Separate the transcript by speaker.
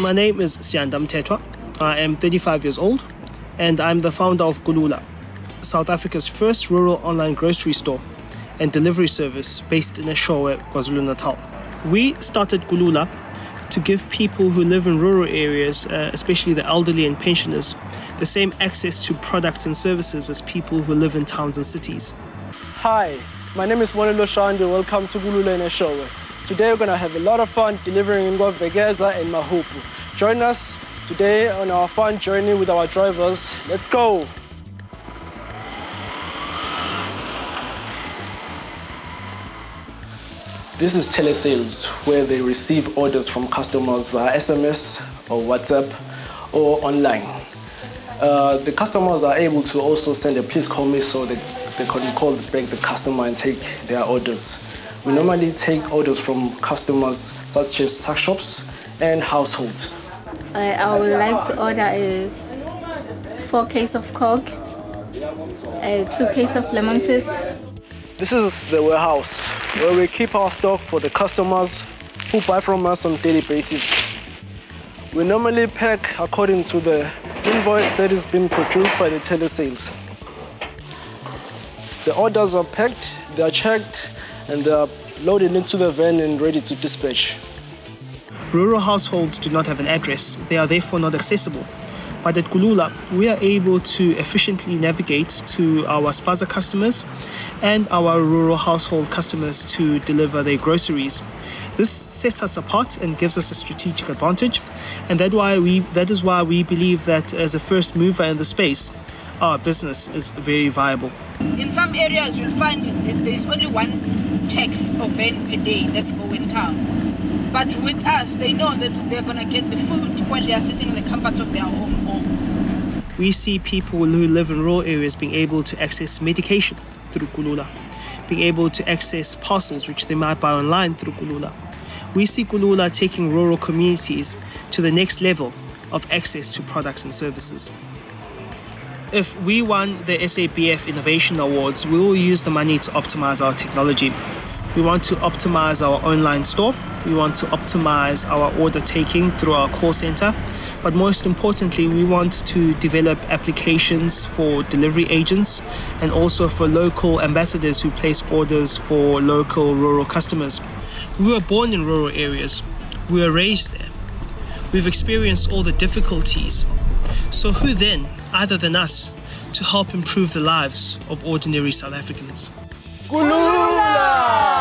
Speaker 1: My name is Siyanda Mthethwa. I am 35 years old and I'm the founder of Kuloola, South Africa's first rural online grocery store and delivery service based in Eshowe, KwaZulu-Natal. We started Kuloola to give people who live in rural areas, uh, especially the elderly and pensioners, the same access to products and services as people who live in towns and cities.
Speaker 2: Hi, my name is Monelo Shandi. Welcome to Kuloola in Eshowe. Today we're going to have a lot of fun delivering in Vegeza and Mahupu. Join us today on our fun journey with our drivers. Let's go! This is telesales, where they receive orders from customers via SMS or WhatsApp or online. Uh, the customers are able to also send a please call me so they, they can call back the customer and take their orders. We normally take orders from customers such as tuck shops and households.
Speaker 3: Uh, I would like to order a four case of Coke, a two case of lemon twist,
Speaker 2: this is the warehouse where we keep our stock for the customers who buy from us on daily basis. We normally pack according to the invoice that is being produced by the telesales. The orders are packed, they are checked, and they are loaded into the van and ready to dispatch.
Speaker 1: Rural households do not have an address, they are therefore not accessible. But at Kuloola, we are able to efficiently navigate to our Spaza customers and our rural household customers to deliver their groceries. This sets us apart and gives us a strategic advantage, and that why we that is why we believe that as a first mover in the space, our business is very viable.
Speaker 4: In some areas, you'll find there is only one or van per day that's going town. But with us, they know that they're going to get the food while they are sitting in the comfort of their own home.
Speaker 1: We see people who live in rural areas being able to access medication through Kuloola, being able to access parcels which they might buy online through Kuloola. We see Kuloola taking rural communities to the next level of access to products and services. If we won the SABF Innovation Awards, we will use the money to optimize our technology. We want to optimize our online store we want to optimize our order taking through our call center. But most importantly, we want to develop applications for delivery agents and also for local ambassadors who place orders for local rural customers. We were born in rural areas, we were raised there. We've experienced all the difficulties. So, who then, other than us, to help improve the lives of ordinary South Africans? Kuloola!